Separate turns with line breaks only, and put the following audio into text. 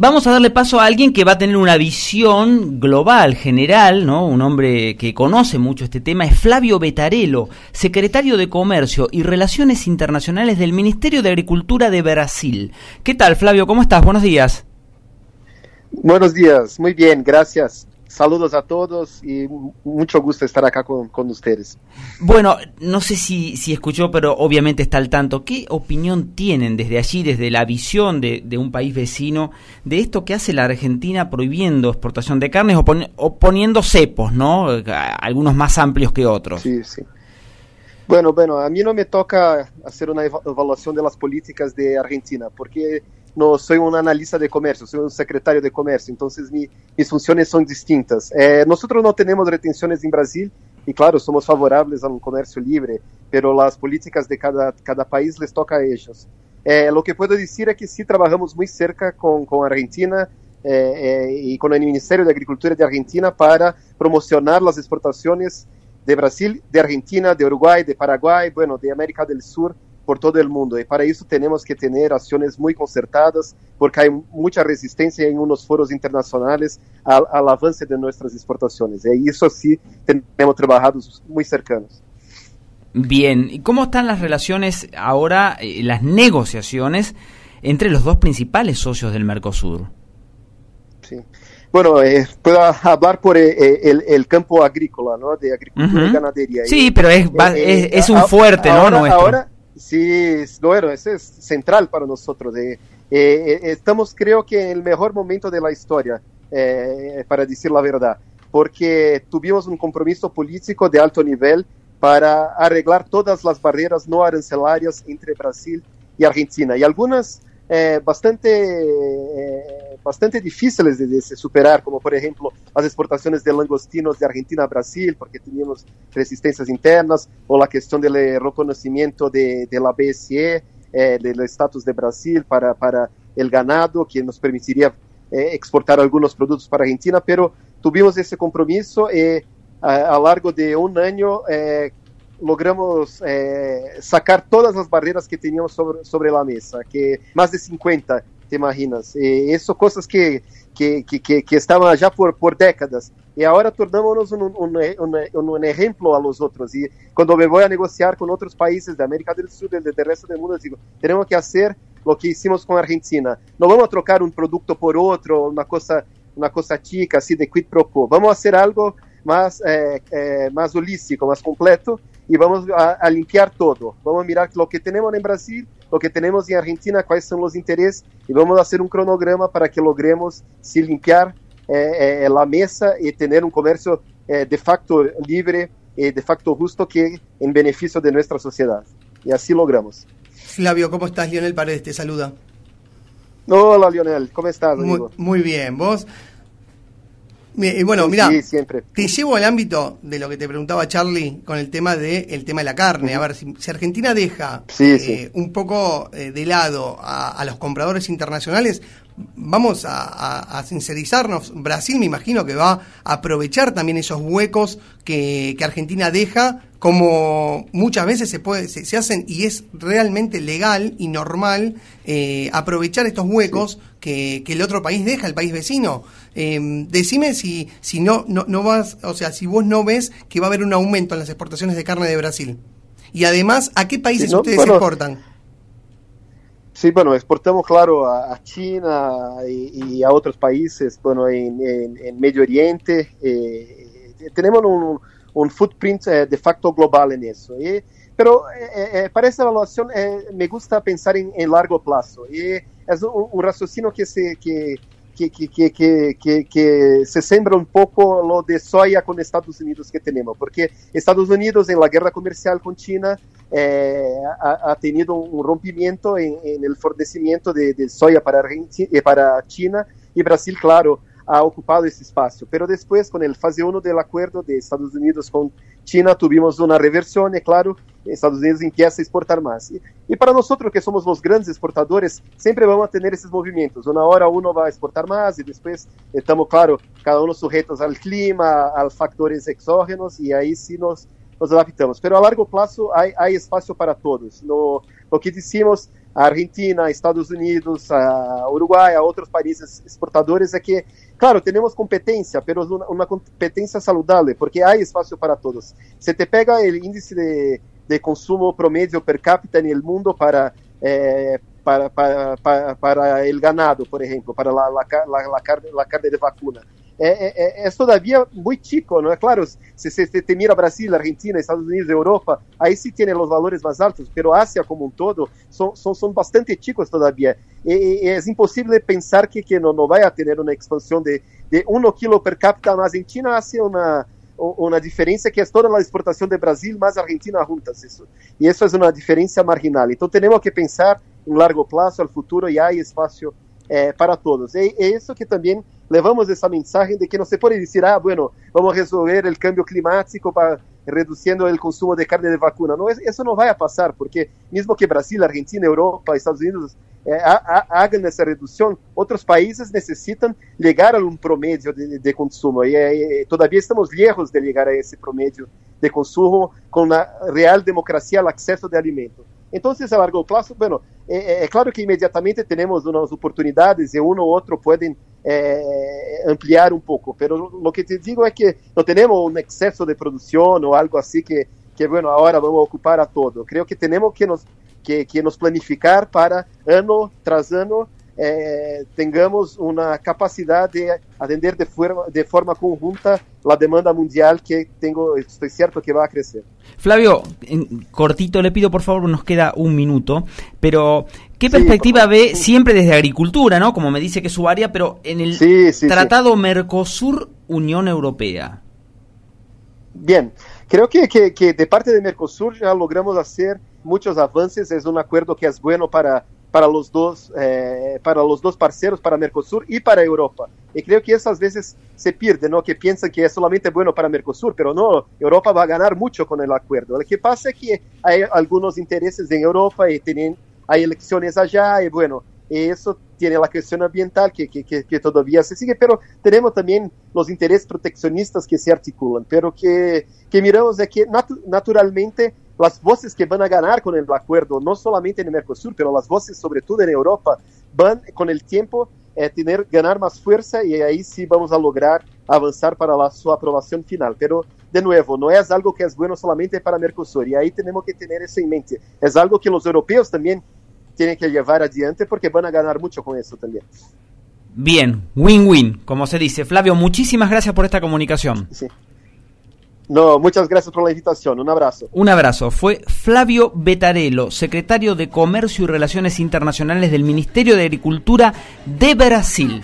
vamos a darle paso a alguien que va a tener una visión global, general, ¿no? Un hombre que conoce mucho este tema, es Flavio Betarello, secretario de Comercio y Relaciones Internacionales del Ministerio de Agricultura de Brasil. ¿Qué tal, Flavio? ¿Cómo estás? Buenos días.
Buenos días, muy bien, gracias. Saludos a todos y mucho gusto estar acá con, con ustedes.
Bueno, no sé si, si, escuchó, pero obviamente está al tanto. ¿Qué opinión tienen desde allí, desde la visión de, de un país vecino, de esto que hace la Argentina prohibiendo exportación de carnes o, pon, o poniendo cepos, ¿no? Algunos más amplios que otros.
Sí, sí. Bueno, bueno, a mí no me toca hacer una evaluación de las políticas de Argentina, porque no soy un analista de comercio, soy un secretario de comercio, entonces mi, mis funciones son distintas. Eh, nosotros no tenemos retenciones en Brasil y claro, somos favorables a un comercio libre, pero las políticas de cada, cada país les toca a ellos. Eh, lo que puedo decir es que sí trabajamos muy cerca con, con Argentina eh y con el Ministerio de Agricultura de Argentina para promocionar las exportaciones de Brasil, de Argentina, de Uruguay, de Paraguay, bueno, de América del Sur, por todo el mundo. Y para eso tenemos que tener acciones muy concertadas, porque hay mucha resistencia en unos foros internacionales al, al avance de nuestras exportaciones. Y eso sí tenemos trabajados muy cercanos.
Bien, ¿y cómo están las relaciones ahora, eh, las negociaciones entre los dos principales socios del Mercosur?
Sí. Bueno, eh, puedo hablar por eh, el, el, campo agrícola, ¿no? De agricultura uh -huh. y ganadería.
Sí, pero es, es, es un fuerte,
ahora,
¿no? Nuestro.
Ahora, Sí, bueno, eso es central para nosotros. Eh, eh, estamos, creo que, en el mejor momento de la historia, eh, para decir la verdad, porque tuvimos un compromiso político de alto nivel para arreglar todas las barreras no arancelarias entre Brasil y Argentina. Y algunas bastante, bastante difíciles de, de, superar, como por ejemplo las exportaciones de langostinos de Argentina a Brasil, porque teníamos resistencias internas, o la cuestión del reconocimiento de, de la BSE, eh, del estatus de Brasil para, para el ganado, que nos permitiría exportar algunos productos para Argentina, pero tuvimos ese compromiso y a, a largo de un año logramos eh, sacar todas las barreras que teníamos sobre, sobre, la mesa, que más de 50, te imaginas. Eh, eso cosas que, que, que, que, estaban ya por, por décadas. Y ahora tornámonos un, un, un, un, ejemplo a los otros. Y cuando me voy a negociar con otros países de América del Sur, del, del resto del mundo, digo, tenemos que hacer lo que hicimos con Argentina. No vamos a trocar un producto por otro, una cosa, una cosa chica, así de quid pro quo. Vamos a hacer algo más, eh, eh, más holístico, más completo y vamos a, a, limpiar todo. Vamos a mirar lo que tenemos en Brasil, lo que tenemos en Argentina, cuáles son los intereses y vamos a hacer un cronograma para que logremos sí, limpiar eh, eh, la mesa y tener un comercio eh, de facto libre y de facto justo que en beneficio de nuestra sociedad. Y así logramos.
Flavio, ¿cómo estás? Lionel Paredes te saluda.
Hola Lionel, ¿cómo estás?
Muy, muy bien, ¿vos? Bueno, mira,
sí, siempre.
te llevo al ámbito de lo que te preguntaba Charlie con el tema de el tema de la carne. A ver, si, si Argentina deja
sí,
eh, un poco eh, de lado a, a, los compradores internacionales, vamos a, a, a, sincerizarnos. Brasil, me imagino que va a aprovechar también esos huecos que, que Argentina deja, como muchas veces se puede, se, se, hacen y es realmente legal y normal eh, aprovechar estos huecos sí. que, que, el otro país deja, el país vecino. Eh, decime si, si no, no, no vas, o sea, si vos no ves que va a haber un aumento en las exportaciones de carne de Brasil. Y además, ¿a qué países no, ustedes bueno, exportan?
Sí, bueno, exportamos, claro, a, a China y, y, a otros países, bueno, en, en, en Medio Oriente. Eh, tenemos un, un footprint eh, de facto global en eso. Y, pero eh, para esa evaluación me gusta pensar en, en, largo plazo. Y es un, un raciocinio que se... Que, que, que, que, que, se sembra un poco lo de soya con Estados Unidos que tenemos, porque Estados Unidos en la guerra comercial con China eh, ha, ha, tenido un rompimiento en, en el fornecimiento de, de soya para, eh, para China y Brasil, claro, ha ocupado ese espacio. Pero después, con el fase 1 del acuerdo de Estados Unidos con China, tuvimos una reversión y claro, Estados Unidos empieza a exportar más. Y, y, para nosotros que somos los grandes exportadores, siempre vamos a tener esos movimientos. Una hora uno va a exportar más y después estamos, claro, cada uno sujetos al clima, a factores exógenos y ahí sí nos, nos adaptamos. Pero a largo plazo hay, hay espacio para todos. No, lo que decimos, a Argentina, Estados Unidos, a Uruguay, a otros países exportadores, es que, claro, pero es una, una competencia saludable, porque hay espacio para todos. Se te pega el índice de, de consumo promedio per cápita en el mundo para, eh, para, para, para, para, el ganado, por ejemplo, para la carne, carne de vacuna. É, é, é, todavía muito chico, não é claro? Se você te mira Brasil, Argentina, Estados Unidos, Europa, aí sim tem os valores mais altos, pero Ásia como um todo são, são, são bastante chicos todavía. E, e é impossível pensar que, que não, não vai ter uma expansão de, de 1 kg per capita na Argentina hacia uma uma diferença que é toda a exportação de Brasil mais Argentina juntas isso e isso é uma diferença marginal então temos que pensar em largo prazo, ao futuro e há espaço eh, para todos e é isso que também levamos essa mensagem de que não se pode dizer ah, bueno, vamos resolver o cambio climático para o consumo de carne de vacuna. não isso não vai a porque mesmo que Brasil, Argentina, Europa, Estados Unidos eh, ha, redução hagan países necessitam chegar a um promedio de, de consumo. E eh, eh todavía estamos lejos de chegar a esse promedio de consumo com a real democracia ao acesso de alimentos. Então, é a largo plazo, bueno, é, é, claro que imediatamente temos umas oportunidades e um ou outro podem é, ampliar um pouco, mas o que te digo é que não temos um excesso de produção ou algo assim que, que bueno, agora vamos ocupar a todo. Creio que temos que nos, que, que nos planificar para ano tras ano eh, tengamos una capacidad de atender de forma, de forma conjunta la demanda mundial que tengo, estoy cierto que va a crecer.
Flavio, en cortito le pido por favor, nos queda un minuto, pero ¿qué perspectiva ve siempre desde agricultura, ¿no? Como me dice que es su área, pero en el Tratado Mercosur-Unión Europea?
Bien, creo que, que, que de parte de Mercosur ya logramos hacer muchos avances, es un acuerdo que es bueno para para los dos eh, para los dos parceiros, para Mercosur y para Europa. Y creo que eso a veces se pierde, ¿no? Que piensan que es solamente bueno para Mercosur, pero no, Europa va a ganar mucho con el acuerdo. Lo que pasa es que hay algunos intereses en Europa y tienen, hay elecciones allá y bueno, eso tiene la cuestión ambiental que, que, que, todavía se sigue, pero tenemos también los intereses proteccionistas que se articulan, pero que, que miramos de que naturalmente las voces que van a ganar con el acuerdo, no solamente en el Mercosur, pero las voces sobre todo en Europa, van con el tiempo a eh, tener, ganar más fuerza y ahí sí vamos a lograr avanzar para la, su aprobación final. Pero, de nuevo, no es algo que es bueno solamente para Mercosur y ahí tenemos que tener eso en mente. Es algo que los europeos también tienen que llevar adelante porque van a ganar mucho con eso también.
Bien, win-win, como se dice. Flavio, muchísimas gracias por esta comunicación.
Sí. No, muchas gracias por la invitación. Un abrazo.
Un abrazo. Fue Flavio Betarello, secretario de Comercio y Relaciones Internacionales del Ministerio de Agricultura de Brasil.